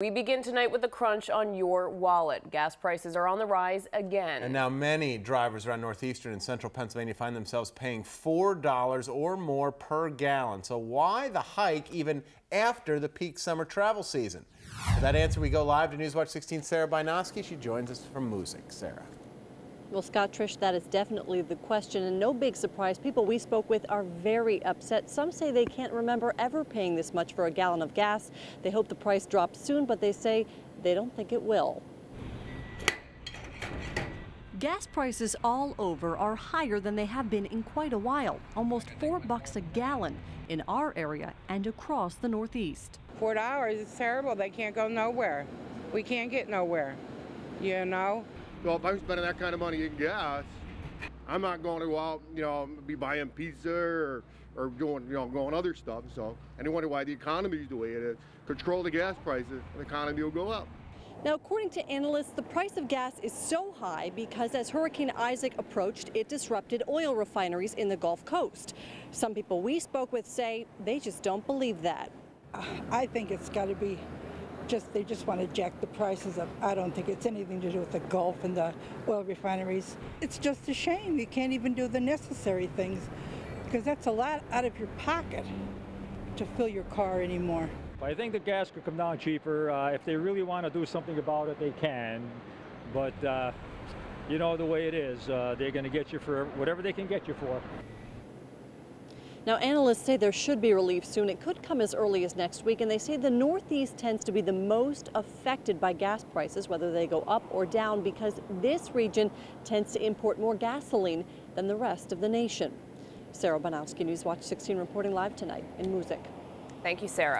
We begin tonight with a crunch on your wallet. Gas prices are on the rise again. And now many drivers around northeastern and central Pennsylvania find themselves paying $4 or more per gallon. So why the hike even after the peak summer travel season? For that answer, we go live to Newswatch 16 Sarah Buynovsky. She joins us from Moosic. Sarah. Well, Scott Trish, that is definitely the question, and no big surprise. People we spoke with are very upset. Some say they can't remember ever paying this much for a gallon of gas. They hope the price drops soon, but they say they don't think it will. Gas prices all over are higher than they have been in quite a while, almost four bucks a gallon in our area and across the Northeast. Four dollars is terrible. They can't go nowhere. We can't get nowhere. You know? Well, if I'm spending that kind of money in gas, I'm not going to go out, you know, be buying pizza or, or doing, you know, going other stuff. So, and I wonder why the economy is the way it is. Control the gas prices, the economy will go up. Now, according to analysts, the price of gas is so high because as Hurricane Isaac approached, it disrupted oil refineries in the Gulf Coast. Some people we spoke with say they just don't believe that. I think it's got to be just they just want to jack the prices up. I don't think it's anything to do with the Gulf and the oil refineries. It's just a shame you can't even do the necessary things because that's a lot out of your pocket to fill your car anymore. I think the gas could come down cheaper. Uh, if they really want to do something about it, they can. But uh, you know the way it is. Uh, they're going to get you for whatever they can get you for. Now, analysts say there should be relief soon. It could come as early as next week, and they say the Northeast tends to be the most affected by gas prices, whether they go up or down, because this region tends to import more gasoline than the rest of the nation. Sarah Buynovsky, Newswatch 16, reporting live tonight in Moosic. Thank you, Sarah.